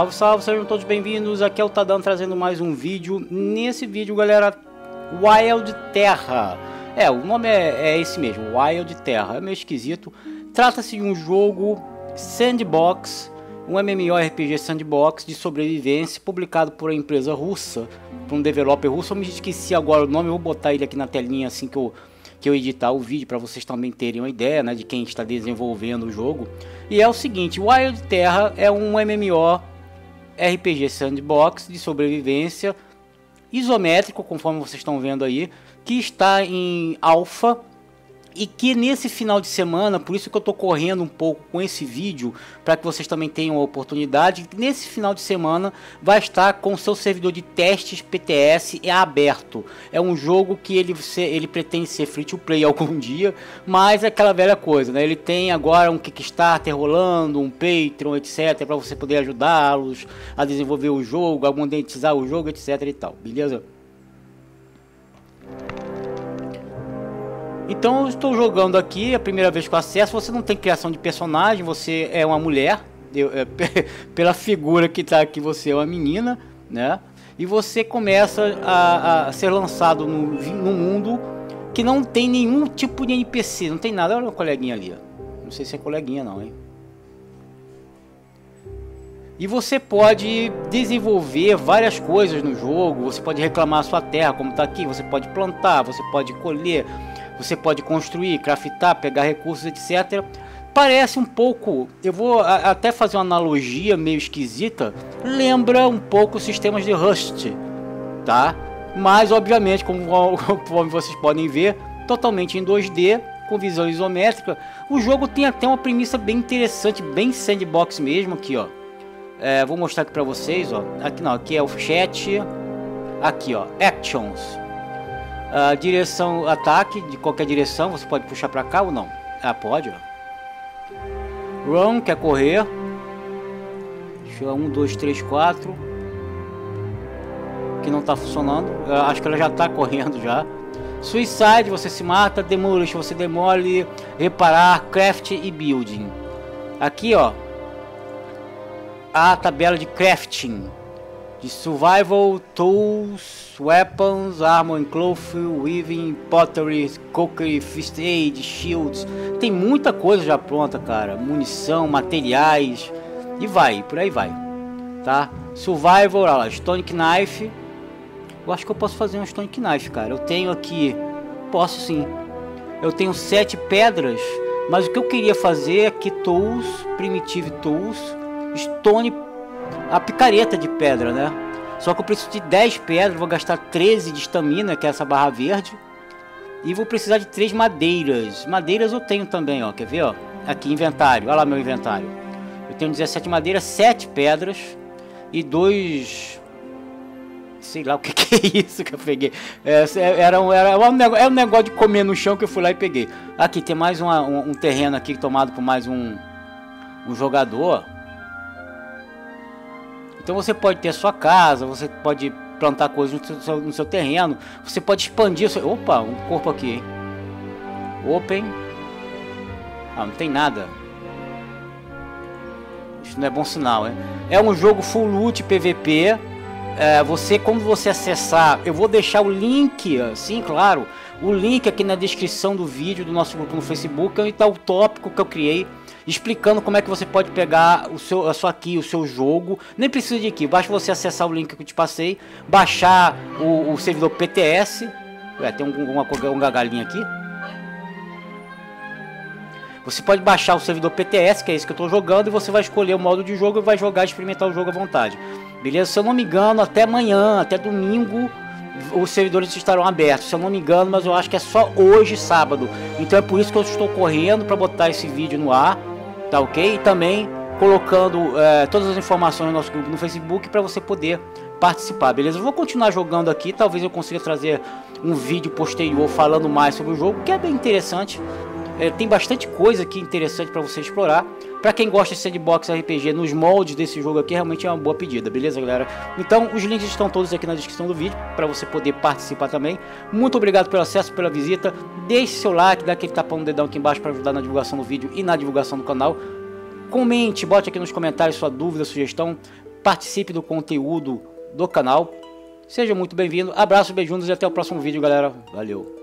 Salve, salve, sejam todos bem-vindos. Aqui é o Tadão trazendo mais um vídeo. Nesse vídeo, galera, Wild Terra. É, o nome é, é esse mesmo, Wild Terra. É meio esquisito. Trata-se de um jogo sandbox, um MMORPG sandbox de sobrevivência publicado por uma empresa russa, por um developer russo. Eu me esqueci agora o nome, eu vou botar ele aqui na telinha assim que eu que eu editar o vídeo para vocês também terem uma ideia né, de quem está desenvolvendo o jogo. E é o seguinte, Wild Terra é um MMO RPG sandbox de sobrevivência isométrico, conforme vocês estão vendo aí, que está em alfa e que nesse final de semana, por isso que eu estou correndo um pouco com esse vídeo, para que vocês também tenham a oportunidade, nesse final de semana vai estar com o seu servidor de testes PTS aberto. É um jogo que ele, ele pretende ser free to play algum dia, mas é aquela velha coisa, né? Ele tem agora um Kickstarter rolando, um Patreon, etc, para você poder ajudá-los a desenvolver o jogo, a monetizar o jogo, etc e tal, beleza? Então eu estou jogando aqui, a primeira vez que eu acesso, você não tem criação de personagem, você é uma mulher, eu, é, pela figura que está aqui você é uma menina, né? E você começa a, a ser lançado no, no, mundo que não tem nenhum tipo de NPC, não tem nada. Olha o coleguinha ali, ó. não sei se é coleguinha não, hein? E você pode desenvolver várias coisas no jogo, você pode reclamar a sua terra, como está aqui, você pode plantar, você pode colher, você pode construir, craftar, pegar recursos, etc. Parece um pouco, eu vou até fazer uma analogia meio esquisita, lembra um pouco os sistemas de Rust, tá? Mas obviamente, como, como vocês podem ver, totalmente em 2D, com visão isométrica. O jogo tem até uma premissa bem interessante, bem sandbox mesmo aqui, ó. É, vou mostrar aqui para vocês, ó. Aqui não, aqui é o chat. Aqui, ó, actions. Uh, direção ataque de qualquer direção, você pode puxar para cá ou não? Ah, pode. Ó. Run, quer correr. Deixa eu, 1, 2, 3, 4. Que não tá funcionando. Eu acho que ela já tá correndo já. Suicide, você se mata. Demolish, você demole. Reparar, craft e building. Aqui, ó. A tabela de crafting de survival, tools, weapons, armor clothing, weaving, pottery, cookery, first aid, shields. Tem muita coisa já pronta, cara. Munição, materiais e vai, por aí vai. Tá? Survival, olha lá, Stone Knife. Eu acho que eu posso fazer um Stone Knife, cara. Eu tenho aqui, posso sim. Eu tenho sete pedras, mas o que eu queria fazer é que tools, primitive tools, stone a picareta de pedra, né? Só que eu preciso de 10 pedras, vou gastar 13 de estamina, que é essa barra verde. E vou precisar de 3 madeiras. Madeiras eu tenho também, ó. Quer ver, ó? Aqui, inventário. Olha lá meu inventário. Eu tenho 17 madeiras, 7 pedras e 2... Sei lá o que, que é isso que eu peguei. É, era, um, era, um negócio, era um negócio de comer no chão que eu fui lá e peguei. Aqui, tem mais uma, um, um terreno aqui tomado por mais um, um jogador. Então você pode ter a sua casa, você pode plantar coisas no seu, no seu terreno, você pode expandir. Seu... Opa, um corpo aqui, hein? Open. Ah, não tem nada. Isso não é bom sinal, hein? É um jogo full loot PVP. É, você, quando você acessar, eu vou deixar o link, sim, claro, o link aqui na descrição do vídeo do nosso grupo no Facebook, onde está o tópico que eu criei explicando como é que você pode pegar o seu, a sua aqui, o seu jogo. Nem precisa de aqui, basta você acessar o link que eu te passei, baixar o, o servidor PTS. Ué, tem um, uma, um gagalinho aqui. Você pode baixar o servidor PTS, que é esse que eu estou jogando, e você vai escolher o modo de jogo e vai jogar, experimentar o jogo à vontade. Beleza? Se eu não me engano, até amanhã, até domingo, os servidores estarão abertos, se eu não me engano, mas eu acho que é só hoje, sábado. Então é por isso que eu estou correndo para botar esse vídeo no ar tá ok? E também colocando é, todas as informações no nosso grupo no Facebook para você poder participar, beleza? Eu vou continuar jogando aqui, talvez eu consiga trazer um vídeo posterior falando mais sobre o jogo, que é bem interessante. É, tem bastante coisa aqui interessante para você explorar. Para quem gosta de sandbox RPG nos moldes desse jogo aqui, realmente é uma boa pedida, beleza, galera? Então, os links estão todos aqui na descrição do vídeo para você poder participar também. Muito obrigado pelo acesso, pela visita. Deixe seu like, dá aquele tapão no dedão aqui embaixo para ajudar na divulgação do vídeo e na divulgação do canal. Comente, bote aqui nos comentários sua dúvida, sugestão. participe do conteúdo do canal. Seja muito bem-vindo. Abraço, beijundos e até o próximo vídeo, galera. Valeu!